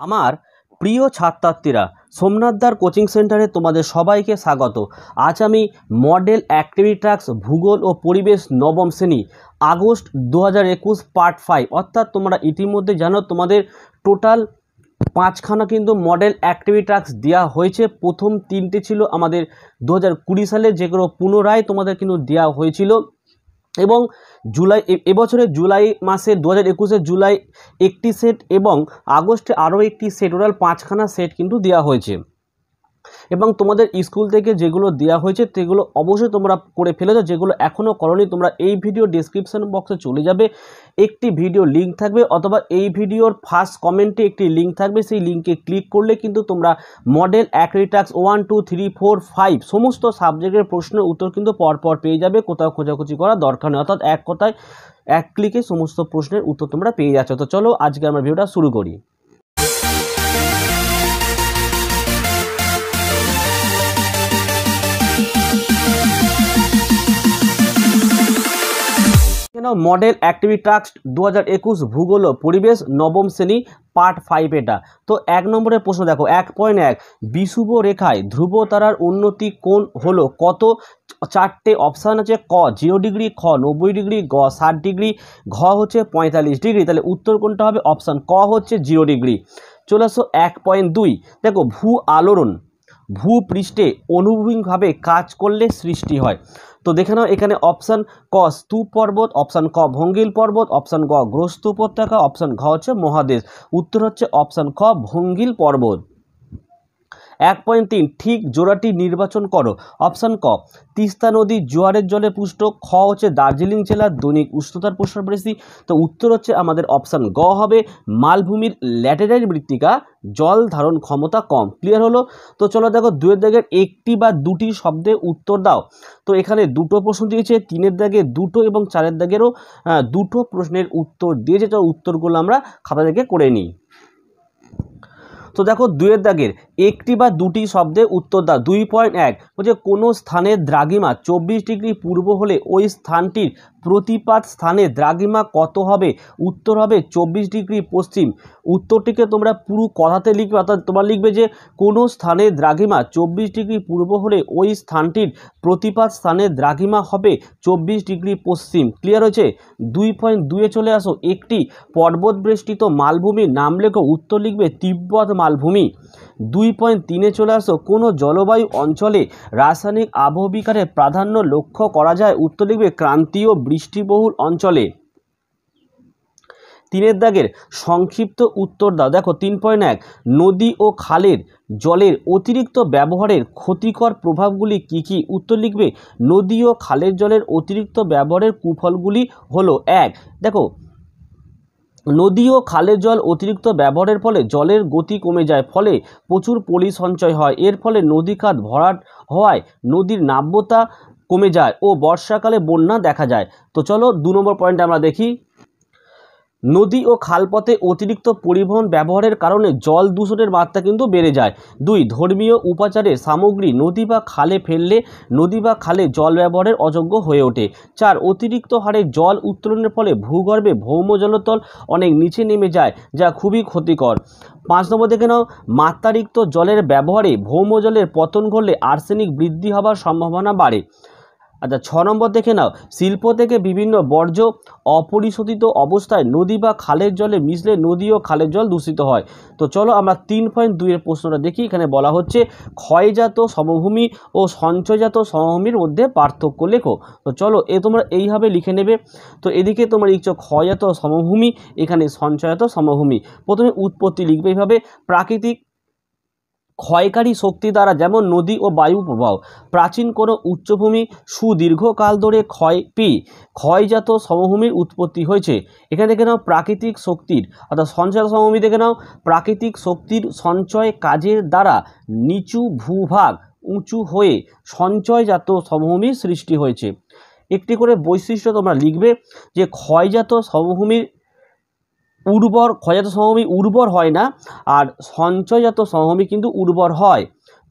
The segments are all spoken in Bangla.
আমার প্রিয় ছাত্রছাত্রীরা সোমনাথদার কোচিং সেন্টারে তোমাদের সবাইকে স্বাগত। আজ আমি মডেল অ্যাক্টিভিটাক্স ভূগোল ও পরিবেশ নবম শ্রেণি, আগস্ট দু হাজার একুশ পার্ট ফাইভ। অর্থাৎ তোমরা ইতিমধ্যে জানো তোমাদের টোটাল পাঁচখানা কিন্তু মডেল অ্যাক্টিভিটাক্স দেওয়া হয়েছে। প্রথম তিনটে ছিল আমাদের দু হাজার কুড়ি সালে, যেগুলো পুনরায় তোমাদের কিন্তু দেওয়া হয়েছিল। এবং জুলাই এবছরে জুলাই মাসে দু হাজার একুশে জুলাই একটি সেট এবং আগস্টে আরও একটি সেট ওরাল পাঁচখানা সেট কিন্তু দেওয়া হয়েছে। এবং তোমাদের স্কুল থেকে যেগুলো দেওয়া হয়েছে সেগুলো অবশ্যই তোমরা করে ফেলেছো, যেগুলো এখনও করনি, তোমরা এই ভিডিও ডিসক্রিপশন বক্সে চলে যাবে। একটি ভিডিও লিঙ্ক থাকবে অথবা এই ভিডিওর ফার্স্ট কমেন্টে একটি লিঙ্ক থাকবে, সেই লিঙ্কে ক্লিক করলে কিন্তু তোমরা model অ্যাক্রিটাক্স one two three four five সমস্ত সাবজেক্টের প্রশ্নের উত্তর কিন্তু পরপর পেয়ে যাবে, কোথাও খোঁজাখুঁজি করা দরকার নেই, অর্থাৎ এক কথায় এক ক্লিকে সমস্ত প্রশ্নের উত্তর তোমরা পেয়ে যাচ্ছ। তো চলো আজকে আমরা ভিডিওটা শুরু করি। কেন? মডেল অ্যাক্টিভিটি টাস্ক দু হাজার একুশ ভূগোল পরিবেশ নবম শ্রেণি পার্ট ফাইভ এটা। তো এক নম্বরের প্রশ্ন দেখো, এক পয়েন্ট এক বিষুব রেখায় ধ্রুব তারার উন্নতি কোন হলো? কত? চারটে অপশান আছে, ক জিরো ডিগ্রি খ, নব্বই ডিগ্রি গ, ষাট ডিগ্রি ঘ হচ্ছে পঁয়তাল্লিশ ডিগ্রি তাহলে উত্তর কোনটা হবে? অপশান ক হচ্ছে জিরো ডিগ্রি চলে আসো এক পয়েন্ট দুই, দেখো ভূ আলোড়ন ভূপৃষ্ঠে অনুভূমিকভাবে কাজ করলে সৃষ্টি হয়। তো দেখে নাও এখানে অপশান ক, স্তূপ পর্বত, অপশান ক, ভঙ্গিল পর্বত, অপশান গ, গ্রস্ত উপত্যকা, অপশান ঘ হচ্ছে মহাদেশ। উত্তর হচ্ছে অপশান খ, ভঙ্গিল পর্বত। এক পয়েন্ট তিন, ঠিক জোড়াটি নির্বাচন করো। অপশান ক, তিস্তা নদী জোয়ারের জলে পুষ্ট, খ হচ্ছে দার্জিলিং জেলার দৈনিক উষ্ণতার প্রসার বেশি, তো উত্তর হচ্ছে আমাদের অপশান গ হবে মালভূমির ল্যাটেরাইট মৃত্তিকা, জল ধারণ ক্ষমতা কম। ক্লিয়ার হলো? তো চলো দেখো, দুয়ের দাগের একটি বা দুটি শব্দে উত্তর দাও। তো এখানে দুটো প্রশ্ন দিয়েছে, তিনের দাগে দুটো এবং চারের দাগেরও দুটো প্রশ্নের উত্তর দিয়েছে, তো উত্তরগুলো আমরা খাতা থেকে করে নিই। তো দেখো, দুয়ের দাগের একটি বা দুটি শব্দে উত্তর দাও। দুই পয়েন্ট এক, বলছে কোনো স্থানের দ্রাঘিমা চব্বিশ ডিগ্রি পূর্ব হলে ওই স্থানটির প্রতিপাত স্থানে দ্রাঘিমা কত হবে? উত্তর হবে চব্বিশ ডিগ্রি পশ্চিম। উত্তরটিকে তোমরা পুরো কথাতে লিখবে, অর্থাৎ তোমরা লিখবে যে কোনো স্থানে দ্রাঘিমা চব্বিশ ডিগ্রি পূর্ব হলে ওই স্থানটির প্রতিপাত স্থানে দ্রাঘিমা হবে চব্বিশ ডিগ্রি পশ্চিম। ক্লিয়ার হয়েছে? দুই পয়েন্ট দুয়ে চলে আসো। একটি পর্বত বেষ্টিত মালভূমির নাম লেখো। উত্তর লিখবে তিব্বত মালভূমি। দুই পয়েন্ট তিনে চলে আসো, কোনো জলবায়ু অঞ্চলে রাসায়নিক আবহবিকারের প্রাধান্য লক্ষ্য করা যায়। উত্তর লিখবে, ক্রান্তীয় বৃষ্টিবহুল অঞ্চলে। তিনের দাগের সংক্ষিপ্ত উত্তর দাও। দেখো, তিন পয়েন্ট এক, নদী ও খালের জলের অতিরিক্ত ব্যবহারের ক্ষতিকর প্রভাবগুলি কি কি? উত্তর লিখবে, নদী ও খালের জলের অতিরিক্ত ব্যবহারের কুফলগুলি হলো এক। দেখো নদী ও খালের জল অতিরিক্ত ব্যবহারের ফলে জলের গতি কমে যায়, ফলে প্রচুর পলি সঞ্চয় হয়। এর ফলে নদী খাত ভরাট হওয়ায় নদীর নাব্যতা কমে যায় ও বর্ষাকালে বন্যা দেখা যায়। তো চলো দু নম্বর পয়েন্ট আমরা দেখি। নদী ও খালপথে অতিরিক্ত পরিবহন ব্যবহারের কারণে জল দূষণের মাত্রা কিন্তু বেড়ে যায়। দুই, ধর্মীয় উপাচারের সামগ্রী নদী বা খালে ফেললে নদী বা খালে জল ব্যবহারের অযোগ্য হয়ে ওঠে। চার, অতিরিক্ত হারে জল উত্তোলনের ফলে ভূগর্ভে ভৌম জলতল অনেক নিচে নেমে যায়, যা খুবই ক্ষতিকর। পাঁচ, নম্বর দেখে নাও। মাত্রারিক্ত জলের ব্যবহারে ভৌম জলের পতন ঘটলে আর্সেনিক বৃদ্ধি হবার সম্ভাবনা বাড়ে। আচ্ছা ছ নম্বর দেখে নাও। শিল্প থেকে বিভিন্ন বর্জ্য অপরিশোধিত অবস্থায় নদী বা খালের জলে মিশলে নদী ও খালের জল দূষিত হয়। তো চলো আমরা তিন পয়েন্ট দুইয়ের প্রশ্নটা দেখি। এখানে বলা হচ্ছে, ক্ষয়জাত সমভূমি ও সঞ্চয়জাত সমভূমির মধ্যে পার্থক্য লেখো। তো চলো, এ তোমরা এইভাবে লিখে নেবে। তো এদিকে তোমার লিখছো, ক্ষয়জাত সমভূমি, এখানে সঞ্চয়জাত সমভূমি। প্রথমে উৎপত্তি লিখবে এইভাবে, প্রাকৃতিক ক্ষয়কারী শক্তি দ্বারা যেমন নদী ও বায়ু প্রবাহ, প্রাচীন কোনো উচ্চভূমি সুদীর্ঘকাল ধরে ক্ষয় পি, ক্ষয়জাত সমভূমির উৎপত্তি হয়েছে। এখানে দেখে নাও প্রাকৃতিক শক্তির, অর্থাৎ সঞ্চয় সমভূমি দেখে নাও, প্রাকৃতিক শক্তির সঞ্চয় কাজের দ্বারা নিচু ভূভাগ উঁচু হয়ে সঞ্চয়জাত সমভূমির সৃষ্টি হয়েছে। একটি করে বৈশিষ্ট্য তোমরা লিখবে যে ক্ষয়জাত সমভূমির উর্বর ক্ষয়জাত সমভূমি উর্বর হয় না, আর সঞ্চয়জাত সমভূমি কিন্তু উর্বর হয়।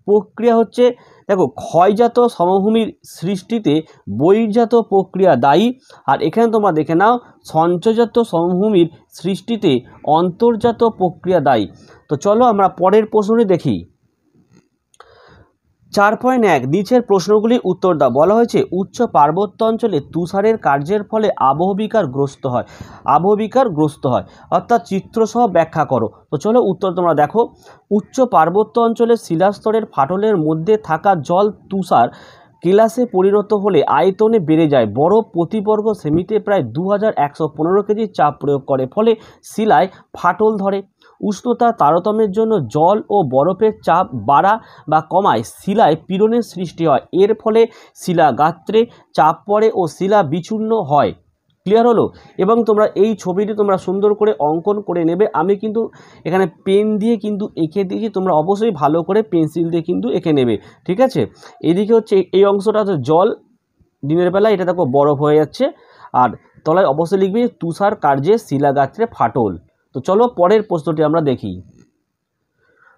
প্রক্রিয়া হচ্ছে, দেখো, ক্ষয়জাত সমভূমির সৃষ্টিতে বহির্জাত প্রক্রিয়া দায়ী, আর এখানে তোমরা দেখে নাও, সঞ্চয়জাত সমভূমির সৃষ্টিতে অন্তর্জাত প্রক্রিয়া দায়ী। তো চলো আমরা পরের প্রশ্নটি দেখি। চার পয়েন্ট এক, নিচের প্রশ্নগুলির উত্তর দাও। বলা হয়েছে, উচ্চ পার্বত্য অঞ্চলে তুষারের কার্যের ফলে আবহবিকার গ্রস্ত হয়। আবহবিকার গ্রস্ত হয়। অর্থাৎ চিত্রসহ ব্যাখ্যা করো। তো চলো উত্তর তোমরা দেখো। উচ্চ পার্বত্য অঞ্চলে শিলাস্তরের ফাটলের মধ্যে থাকা জল তুষার কেলাসে পরিণত হলে আয়তনে বেড়ে যায়। বরফ প্রতিবর্গ সেমিতে প্রায় দু হাজার একশো পনেরো কেজি চাপ প্রয়োগ করে। ফলে শিলায় ফাটল ধরে। উষ্ণতা তারতম্যের জন্য জল ও বরফের চাপ বাড়া বা কমায় শিলায় পীড়নের সৃষ্টি হয়। এর ফলে শিলা গাত্রে চাপ পড়ে ও শিলা বিচূর্ণ হয়। ক্লিয়ার হলো? এবং তোমরা এই ছবিটি তোমরা সুন্দর করে অঙ্কন করে নেবে। আমি কিন্তু এখানে পেন দিয়ে কিন্তু এঁকে দিয়েছি। তোমরা অবশ্যই ভালো করে পেন্সিল দিয়ে কিন্তু এঁকে নেবে। ঠিক আছে? এদিকে হচ্ছে এই অংশটা হচ্ছে জল। দিনের বেলা এটা দেখো বরফ হয়ে যাচ্ছে। আর তলায় অবশ্যই লিখবে তুষার কার্যে শিলাগাত্রে ফাটল। তো চলো পরের প্রশ্নটি আমরা দেখি।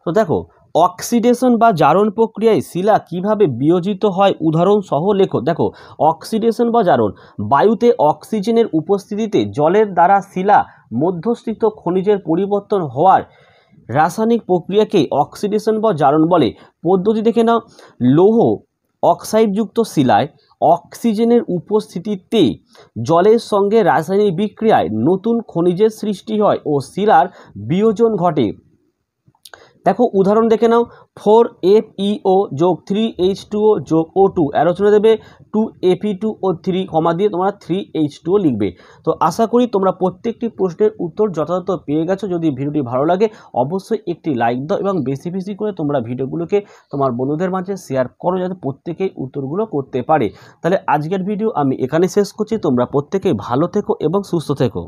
তো দেখো, অক্সিডেশন বা জারণ প্রক্রিয়ায় শিলা কীভাবে বিয়োজিত হয়? উদাহরণ সহ লেখো। দেখো, অক্সিডেশন বা জারণ, বায়ুতে অক্সিজেনের উপস্থিতিতে জলের দ্বারা শিলা মধ্যস্থিত খনিজের পরিবর্তন হওয়ার রাসায়নিক প্রক্রিয়াকে অক্সিডেশন বা জারণ বলে। পদ্ধতি দেখে নাও। লৌহ অক্সাইডযুক্ত শিলায় অক্সিজেনের উপস্থিতিতে জলের সঙ্গে রাসায়নিক বিক্রিয়ায় নতুন খনিজের সৃষ্টি হয় ও শিলার বিয়োজন ঘটে। দেখো, উদাহরণ দেখে নাও। ফোর এফ ইও যোগ থ্রি এইচ টুও যোগ ও টু। অ্যালোচনা দেবে টু এফি টু ও থ্রি, কমা দিয়ে তোমরা থ্রি এইচ টুও লিখবে। তো আশা করি তোমরা প্রত্যেকটি প্রশ্নের উত্তর যথাযথ পেয়ে গেছো। যদি ভিডিওটি ভালো লাগে, অবশ্যই একটি লাইক দাও এবং বেশি বেশি করে তোমরা ভিডিওগুলোকে তোমার বন্ধুদের মাঝে শেয়ার করো যাতে প্রত্যেকেই উত্তরগুলো করতে পারে। তাহলে আজকের ভিডিও আমি এখানে শেষ করছি। তোমরা প্রত্যেকেই ভালো থেকো এবং সুস্থ থেকো।